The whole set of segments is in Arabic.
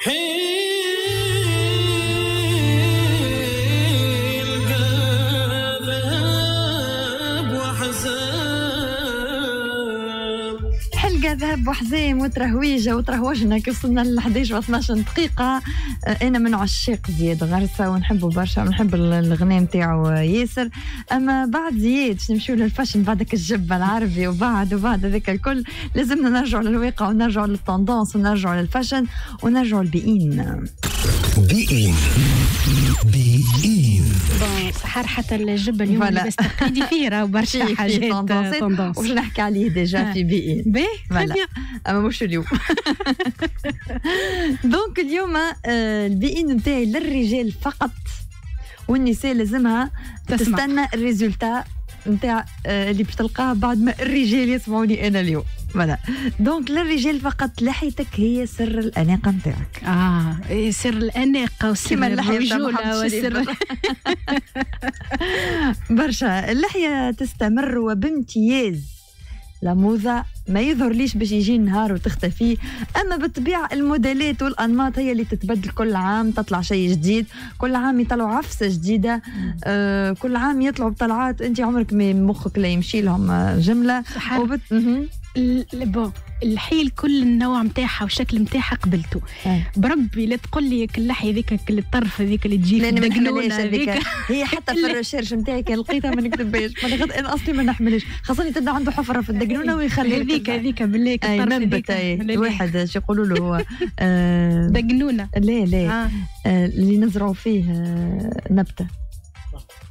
Hey! وترهويجة وترهوجنا كي وصلنا ل 11 و 12 دقيقة. آه، أنا من عشاق زياد غرسة ونحبه برشا ونحب الغناء نتاعو ياسر. أما بعد زياد باش نمشيو للفاشن بعدك الجبة العربي وبعد وبعد هذاك الكل لازمنا نرجعوا للواقع ونرجعوا للتوندونس ونرجعوا للفاشن ونرجعوا للبيئين. بيئين بيئين بون سحر حتى الجبه اليوم. لباس تقليدي فيه راه برشا حاجات تندونسات تندونس وش نحكي عليه ديجا آه. في بيئين فوالا. très bien. أما مش اليوم دونك اليوم آه، البيئين نتاعي للرجال فقط والنساء لازمها. تستنى الريزولتا نتاع آه، اللي باش تلقاه بعد ما الرجال يسمعوني أنا اليوم voilà. donc للرجال فقط لحيتك هي سر الأناقة نتاعك. آه إيه، سر الأناقة وسر كما الرجوله وسر برشا اللحية تستمر وبامتياز. لا موضة ما يظهر ليش باش يجي نهار وتختفي. أما بالطبيعه الموديلات والأنماط هي اللي تتبدل كل عام تطلع شيء جديد. كل عام يطلعوا عفسة جديدة. آه كل عام يطلعوا بطلعات. انت عمرك ما مخك لا يمشي لهم جملة. سحر وبت... بون الحيل كل النوع نتاعها والشكل نتاعها قبلته. أي. بربي لا تقول لي هذيك كل الطرف هذيك اللي تجي لأن ما هذيك. هي حتى في الريشيرش نتاعي كان لقيتها ما نكتبهاش أنا أصلي ما نحملهاش. خاصني تبدأ عنده حفرة في الدقنونة ويخلي هذيك هذيك بالله أي منبت هذيك. لا، لا. واحد شو يقولوا له هو آه دقنونة. لا لا. آه. آه اللي نزرعوا فيه نبتة.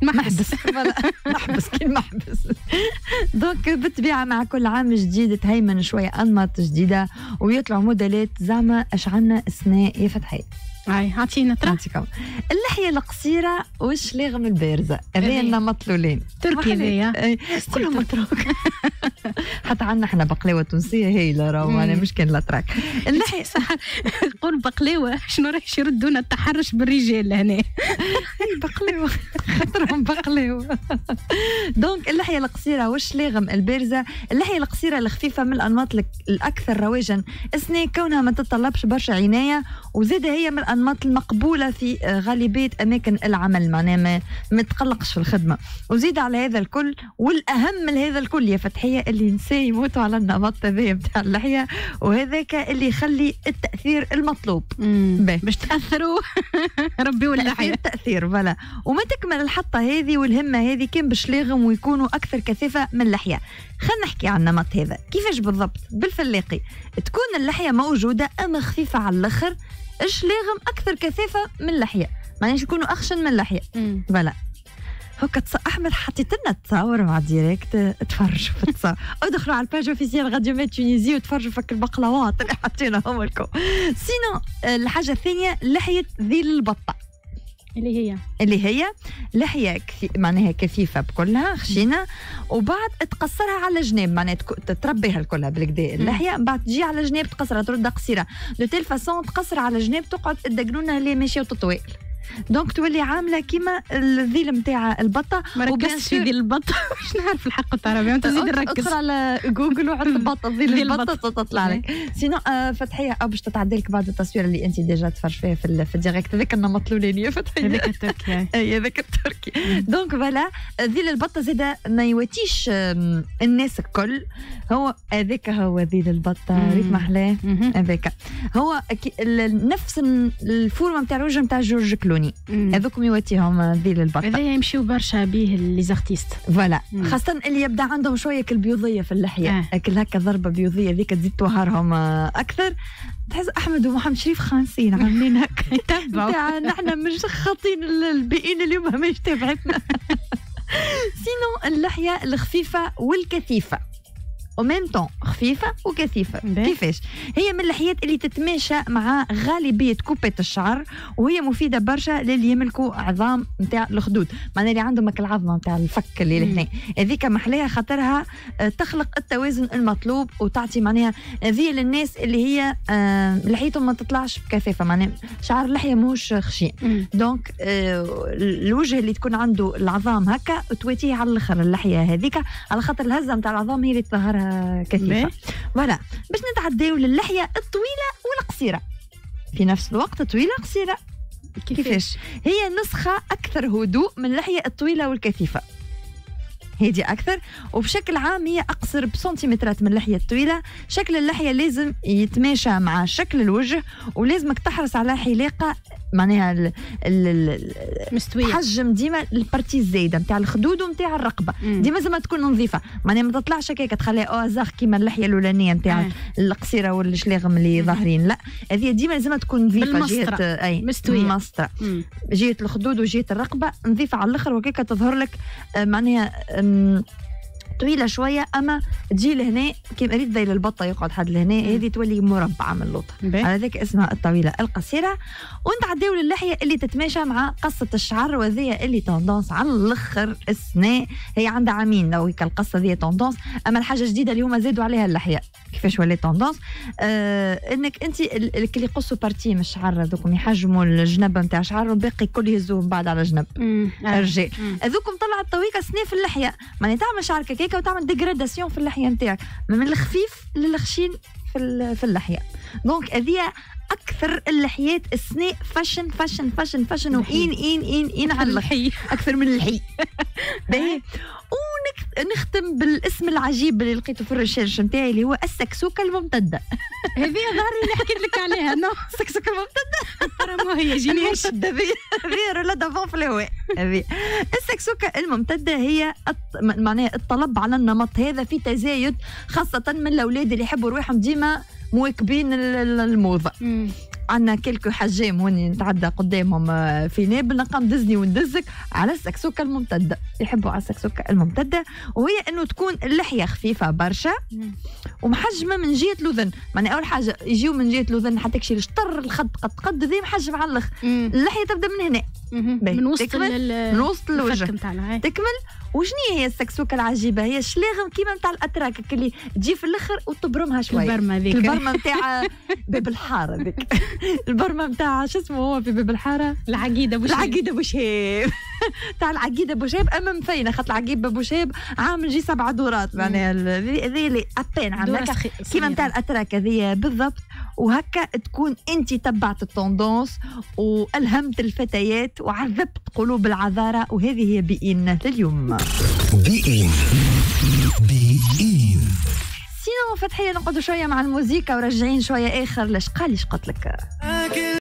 محبس. محبس كي محبس. donc بالطبيعة مع كل عام جديد تهيمن شوية أنماط جديدة ويطلعوا موديلات زعما اش عنا اثناء يا فتحي أي اعطينا ترى. اللحية القصيرة والشلاغم البارزة. هذين مطلولين. تركي ذي أي، كلهم اتراك حتى عندنا إحنا بقلاوة تونسية هايله راهو مم. أنا مش كان الاتراك اللحيه صح قول بقلاوة شنو راهش يردونا التحرش بالرجال لهنا هي بقلاوة خاطرهم بقلاوة. دونك اللحية القصيرة والشلاغم البارزة اللحية القصيرة الخفيفة من الأنماط الأكثر رواجا. إثناء كونها ما تتطلبش برشا عناية وزاد هي من الأنماط المقبولة في غالبية أماكن العمل معناها ما, ما تقلقش في الخدمة. وزيد على هذا الكل والأهم من هذا الكل يا فتحية اللي نساء يموتوا على النمط هذايا بتاع اللحية وهذاك اللي يخلي التأثير المطلوب. باش تأثروا. ربي حياة تأثير فوالا. وما تكمل الحطة هذه والهمة هذه كان باش لاغم ويكونوا أكثر كثافة من اللحية. خلينا نحكي عن النمط هذا. كيفاش بالضبط؟ بالفلاقي. تكون اللحية موجودة أما خفيفة على الآخر الشلاغم أكثر كثافة من اللحية؟ معناش يكونوا أخشن من اللحية. voilà. هكا. أحمد حطيت لنا التصاور مع direct تفرجوا في التصاور. أدخلوا على ال page officielle راديو ماد تونيزي وتفرجوا في البقلاوات اللي حطيناهم لكم. sinon الحاجة الثانية لحية ذيل البطة. اللي هي. اللي هي لحية كثي... معناها كثيفة بكلها خشينة وبعد تقصرها على جناب معناها تتربيها الكلها بالكدا اللحية. بعد تجي على جناب تقصرها تردها قصيرة. de telle façon تقصر على جناب تقعد الدقنونه اللي ماشيه وتطويل. donc تولي عاملة كيما الذيل نتاع البطة ما ركزتش في سور- ذي البطة. مش نعرف الحق العربي انت زيد نركز. ادخل على جوجل وعد البطة ذيل ذيل البطة تطلع لك. sinon آه فتحية أو باش تتعدى لك بعد التصوير اللي انت déjà تفرج فيها في, ال- في ال direct. هذاك النمط الاولاني يا فتحيه هذاك التركي اي هذاك التركي donc voilà ذيل البطة زاده ما يواتيش الناس الكل. هو هذاك هو ذيل البطة. ريت محلاه. هذاك. هو نفس ال- الفورمة نتاع الوجه نتاع جورج كلوني. هذوكم يواتيهم آه، ذيل البطه هذا يمشيو برشا به les artistes. voilà. مم. خاصة اللي يبدأ عندهم شوية كالبيوضية في اللحية. آه. هكا ضربة بيوضية ذيك تزيد توهرهم آه، أكثر. تحس أحمد ومحمد شريف خامسين عاملين هكا. يتبعوا. نحن مش خاطين ال- الباقيين اليوم ما يتابعتنا سينو اللحية الخفيفة والكثيفة. وميم طون خفيفة وكثيفة. باهي. كيفاش؟ هي من اللحيات اللي تتماشى مع غالبية كوبة الشعر وهي مفيدة برشا للي يملكوا عظام نتاع الخدود. معناها اللي عندهم هاك العظمة نتاع الفك اللي. لهنا هذيك محلاها خاطرها آه، تخلق التوازن المطلوب وتعطي معناها هذه للناس اللي هي آه، لحيتهم ما تطلعش بكثافة. معناها شعر اللحية موش خشين. donc آه، الوجه اللي تكون عنده العظام هكا تواتيه على الأخر. اللحية هذيك على خاطر الهزة نتاع العظام هي اللي تظهرها كثيفة. voilà باش نتعداو للحية الطويلة والقصيرة. في نفس الوقت طويلة قصيرة. كيفاش؟ هي نسخة أكثر هدوء من اللحيه الطويلة والكثيفة. هادي أكثر وبشكل عام هي أقصر بسنتيمترات من اللحيه الطويلة. شكل اللحيه لازم يتماشى مع شكل الوجه ولازمك تحرص على حلاقة معناها ال- ال- ال- مستوية تحجم ديما ال partie الزايدة نتاع الخدود ونتاع الرقبة. ديما لازم تكون نظيفة معناها ما تطلعش هكاك تخليها اوزاخ كيما اللحية الأولانية نتاع آه. القصيرة والشلاغم اللي. ظاهرين لا هذه ديما لازم تكون نظيفة. جهة أي مستوية. مسطرة. جهة الخدود وجهة الرقبة نظيفة على الأخر وهكاك تظهر لك آه، معناها طويلة شوية. أما تجي لهنا كيما ريت زي البطة؟ يقعد حد لهنا. هذه تولي مربعه من اللوطه. على ذاك اسمها الطويله القصيرة. ونتعداو للحيه اللي تتماشى مع قصة الشعر وهذه اللي tendance على الأخر السنا هي عندها عامين لو هيك القصة ذي tendance أما الحاجة الجديدة اللي هما زادوا عليها اللحية. كيفاش ولات tendance آه إنك أنت ال- ال- اللي يقصوا partie من الشعر هذوكم يحجموا الجنب نتاع الشعر والباقي الكل يهزوه بعد على جنب. آه. الرجال مم. هذوكم طلعت طويقه سنه في اللحية. معناها تعمل شعرك هكاك وتعمل dégradation في اللحية نتاعك. من الخفيف للخشين في في اللحية. donc هذه أكثر اللحيات السنا fashion fashion fashion fashion و in in in in على الأخر. الحي أكثر من الحي باهي. ونختم بالاسم العجيب اللي لقيته في ال recherche نتاعي اللي هو السكسوكة الممتدة. هذه ظهري اللي حكيت لك عليها non. السكسوكة الممتدة. ترى ما هي جينيش. الممتدة هذه رولا دافون في الهواء. هذه السكسوكة الممتدة هي معناها الطلب على النمط. هذا في تزايد خاصة من الأولاد اللي يحبوا روحهم ديما مواكبين ال- ال- الموضة. عندنا كلكو حجام هوني نتعدى قدامهم آه، في نابل نلقى ندزني وندزك على السكسوكة الممتدة يحبوا على السكسوكة الممتدة وهي إنه تكون اللحية خفيفة برشا. ومحجمة من جهة الأذن معناها أول حاجة يجيو من جهة الأذن حتى كشي الشطر الخد قد قد ذي محجم على الآخر. اللحية تبدأ من هنا. من وسط من وسط الوجه. تكمل وشنو هي السكسوكة العجيبة؟ هي شلاغم كيما نتاع الأتراك اللي تجي في الأخر وتبرمها شوية البرمة ذيك. البرمة نتاع باب الحارة ذيك. البرمة نتاع شو اسمه هو في باب الحارة؟ العقيدة بوش العقيدة ابو شهاب تاع العقيدة ابو شهاب اما مفينه خاطر العقيد ابو شهاب عامل جي سبع دورات معناها ذي اللي ابين عاملة. هكا كيما نتاع الأتراك هذه بالضبط. وهكا تكون انت تبعت ال tendance والهمت الفتيات وعذبت قلوب العذارى وهذه هي bien لليوم. bien bien sinon فتحية نقعدوا شوية مع الموسيقى وراجعين شوية آخر. لاش قال إيش قلت لك أكل